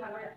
去哪个人？